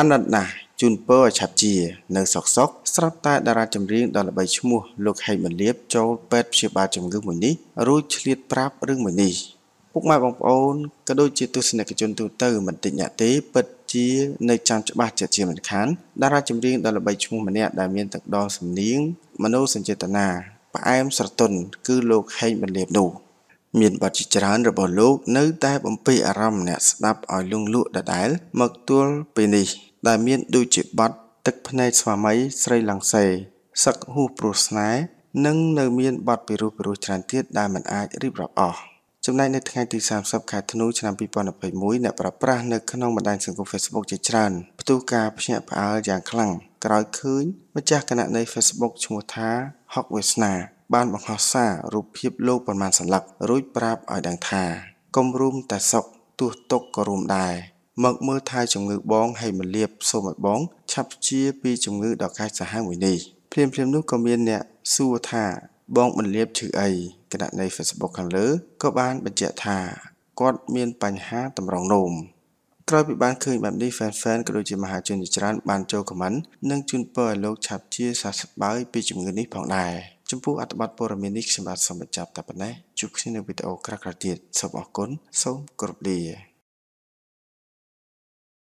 អាណិតណាស់ជូនពរឲ្យឆាប់ជា នៅសុកសុកស្រាប់តែតារាចម្រៀងដ៏ល្បីឈ្មោះលោកហេមលៀបចូលពេទ្យព្យាបាលជំងឺមួយនេះរួចឆ្លៀតប្រាប់រឿងមួយនេះពុកម៉ែបងប្អូនក៏ដូចជាទស្សនិកជនទូទៅមិនតិចអ្នកទេពិតជានៅចាំច្បាស់ជាជាមិនខានតារាចម្រៀងដ៏ល្បីឈ្មោះម្នាក់ដែលមានទឹកដលសំនៀងមនោសញ្ចេតនាផ្អែមស្រទន់គឺលោកហេងបន្លាបនោះមានបទជាច្រើនរបស់លោកនៅតែបំពេញអារម្មណ៍អ្នកស្ដាប់ឲ្យលង់លក់ដដែលមកទល់ពេលនេះ ដែលមានដូចជាបទទឹកភ្នែកស្វាមីស្រីឡង់សេសឹកហួសព្រោះស្នេហ៍និងនៅមានបទពិរោះពិរោះច្រើនទៀតដែលមិនអាចរៀបរាប់អស់ចំណែកនៅថ្ងៃទី30ខែធ្នូឆ្នាំ2021អ្នកប្រប្រាស់នៅក្នុងបណ្ដាញសង្គម Facebook ជាច្រើនផ្ទុះការភ្ញាក់ផ្អើលយ៉ាងខ្លាំងក្រោយឃើញម្ចាស់គណនី Facebook ឈ្មោះថាហុកវាសនា បានបង្ហោះសាររូបភាពលោកប៉ុន្មានសន្លឹករួចប្រាប់ឲ្យដឹងថាកុំរួមតែសុខទោះទុកក៏រួមដែរ មកមើលថែជំងឺបងហើយមកលៀបសូមឲ្យបង ឆាប់ជាពីជំងឺដ៏កាចសាហាវមួយនេះភ្លាមភ្លាមនោះក៏មានអ្នកសួរថាបងបន្លាបឈឺអីគណនី Facebook ខាងលើក៏បានបញ្ជាក់ថាគាត់មានបញ្ហាតម្រងនោមក្រោយពីបានឃើញបែបនេះ fan-fan ក៏ដូចជាមហាជនជាច្រើនបានចូលខមមិននិងជូនពរឲ្យលោកឆាប់ជាសះស្បើយពីជំងឺនេះផងដែរចំពោះអត្ថបទព័ត៌មាននេះខ្ញុំបាទសូមបញ្ចប់តែប៉ុណ្ណេះជួបគ្នានៅវីដេអូក្រោយៗទៀតសូមអរគុណសូមគោរពលា